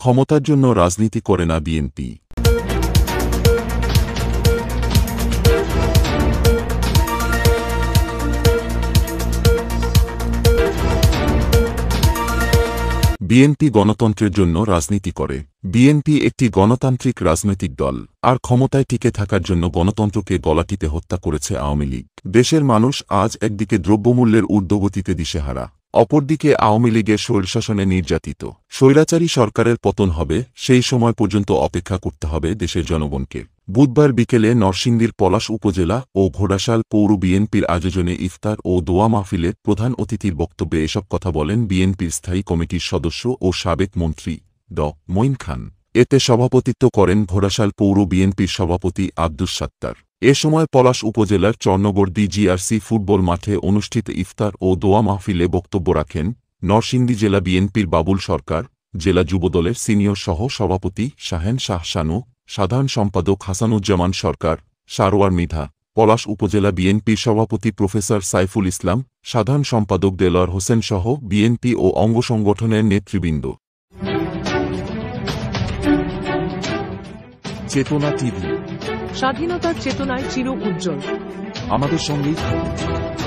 ক্ষমতার জন্য রাজনীতি করে না বিএনপি। বিএনপি গণতন্ত্রের জন্য রাজনীতি করে। বিএনপি একটি গণতান্ত্রিক রাজনৈতিক দল, আর ক্ষমতায় টিকে থাকার জন্য গণতন্ত্রকে গলাটিতে হত্যা করেছে আওয়ামী লীগ। দেশের মানুষ আজ একদিকে দ্রব্যমূল্যের ঊর্ধ্বগতিতে দিশেহারা। অপরদিকে আওয়ামী লীগের স্বৈরশাসনে নির্যাতিত। স্বৈরাচারী সরকারের পতন হবে, সেই সময় পর্যন্ত অপেক্ষা করতে হবে দেশের জনগণকে। বুধবার বিকেলে নরসিংদীর পলাশ উপজেলা ও ঘোড়াশাল পৌর বিএনপির আয়োজনে ইফতার ও দোয়া মাহফিলে প্রধান অতিথির বক্তব্যে এসব কথা বলেন বিএনপির স্থায়ী কমিটির সদস্য ও সাবেক মন্ত্রী ড. মঈন খান। এতে সভাপতিত্ব করেন ঘোড়াশাল পৌর বিএনপির সভাপতি আব্দুস সাত্তার। এ সময় পলাশ উপজেলার চর্ণগড়দি জিআরসি ফুটবল মাঠে অনুষ্ঠিত ইফতার ও দোয়া মাহফিলে বক্তব্য রাখেন নরসিংদী জেলা বিএনপির বাবুল সরকার, জেলা যুবদলের সিনিয়র সহ সভাপতি শাহেন শাহ শানু, সাধারণ সম্পাদক হাসানুজ্জামান সরকার, সারোয়ার মিধা, পলাশ উপজেলা বিএনপির সভাপতি প্রফেসর সাইফুল ইসলাম, সাধারণ সম্পাদক দেলোয়ার হোসেন সহ বিএনপি ও অঙ্গ সংগঠনের নেতৃবৃন্দ। চেতনা টিভি। স্বাধীনতার চেতনায় চির উজ্জ্বল। আমাদের সঙ্গেই থাকুন।